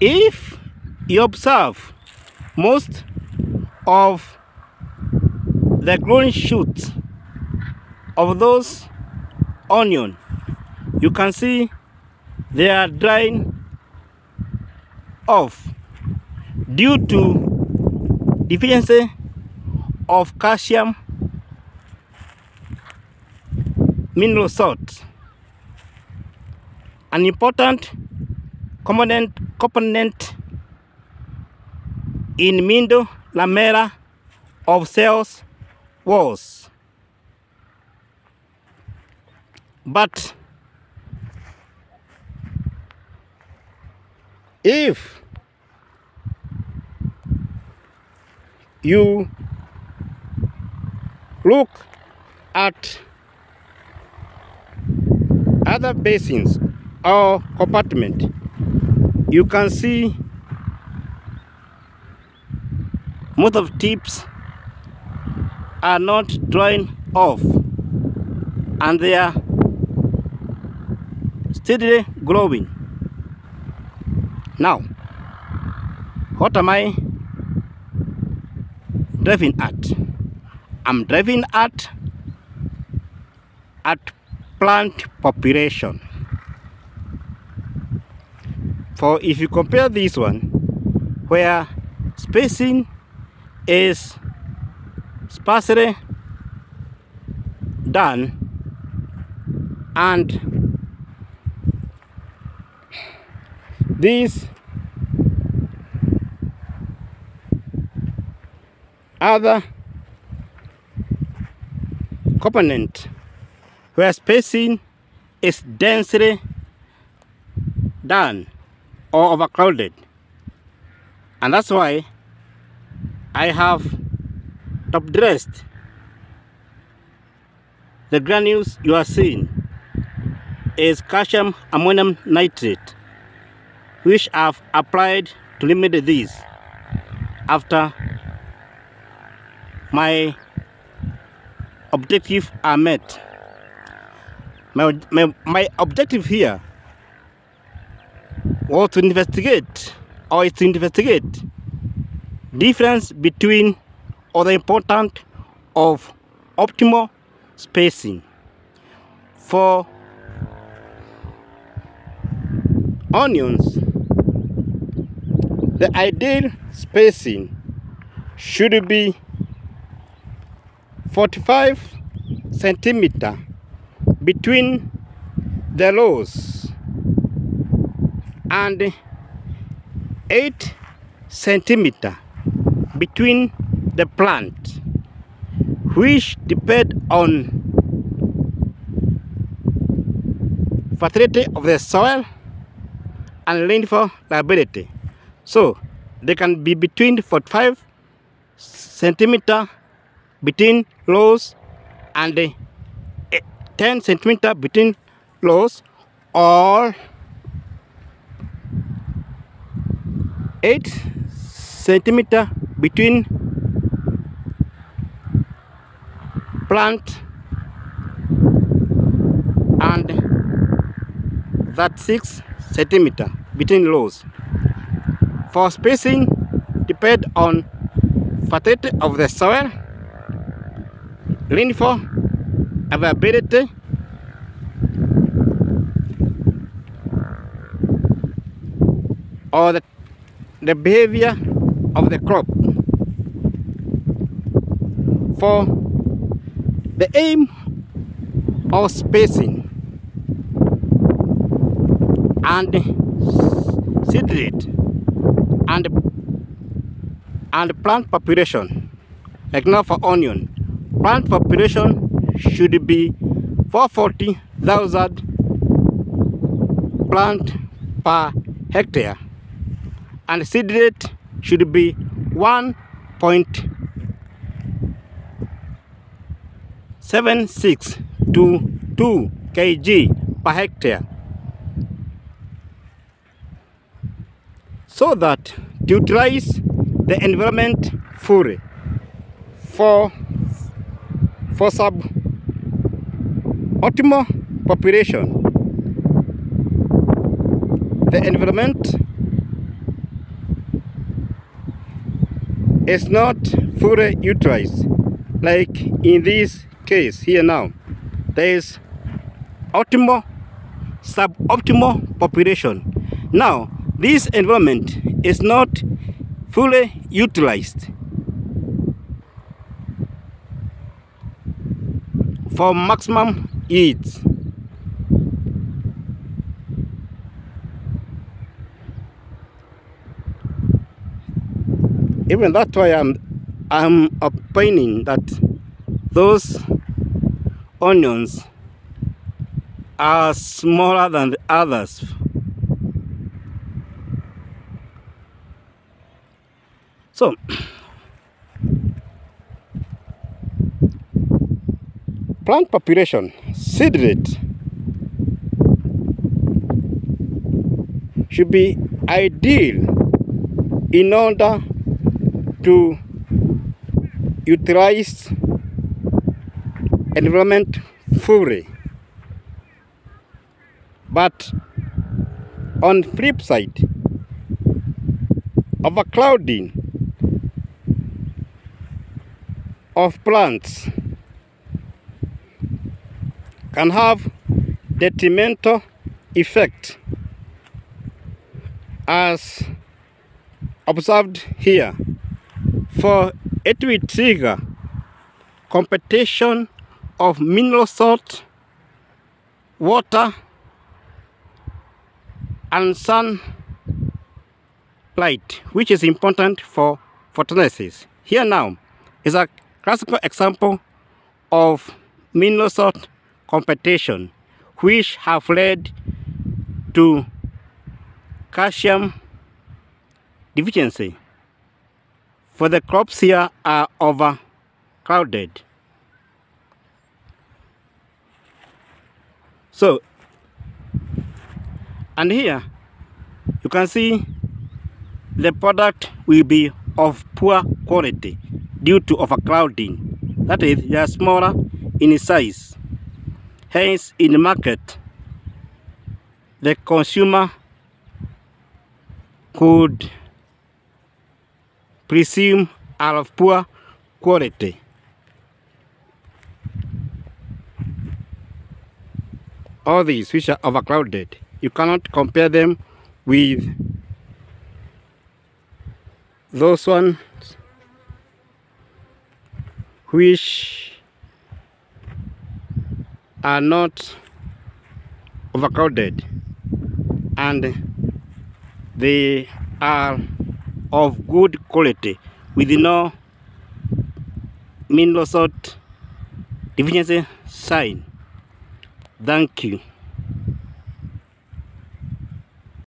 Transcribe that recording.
if you observe most of the growing shoots of those onion you can see they are drying off due to deficiency of calcium mineral salt. An important component component in middle lamella of cells walls. But if you look at other basins or compartment you can see most of tips are not drying off and they are steadily growing. Now what am i driving at? I'm driving at at plant population for if you compare this one where spacing is sparsely done and these other component where spacing is densely done or overcrowded and that's why I have top dressed the granules you are seeing is calcium ammonium nitrate which I've applied to limit these after my objective are met. My, my, my objective here was to investigate or is to investigate. Difference between or the importance of optimal spacing. For onions the ideal spacing should be 45 centimeter between the rows and 8 centimeter between the plant which depend on fertility of the soil and rainfall liability. So they can be between 45 centimeter between rows and eh, 10 centimeter between rows or 8 centimeter between plant and that 6 centimeter between rows. For spacing depend on fertility of the soil rainfall availability or the, the behavior of the crop. For the aim of spacing and seed rate and and plant population like now for onion plant population should be 440,000 plant per hectare and seed rate should be 1.76 to 2 kg per hectare. So that to utilize the environment fully for for sub optimal population. The environment is not fully utilized like in this case here now. There is optimal suboptimal population. Now this environment is not fully utilized. For maximum yields even that's why I'm I'm opining that those onions are smaller than the others. So plant population seed rate should be ideal in order to utilize environment fully. But on flip side, overcrowding of plants can have detrimental effect as observed here for it will trigger competition of mineral salt, water, and sun light, which is important for photosynthesis. Here now is a classical example of mineral salt competition, which have led to calcium deficiency for the crops here are overcrowded. So, and here you can see the product will be of poor quality due to overcrowding. That is, they are smaller in size. Hence, in the market, the consumer could presume are of poor quality. All these which are overcrowded, you cannot compare them with those ones which are not overcrowded and they are of good quality with no mineral salt deficiency sign. Thank you.